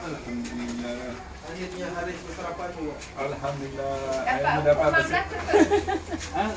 Alhamdulillah. Akhirnya hari keberapa juga? Alhamdulillah. Dapat Saya mendapat hukuman lah cepet. Ah,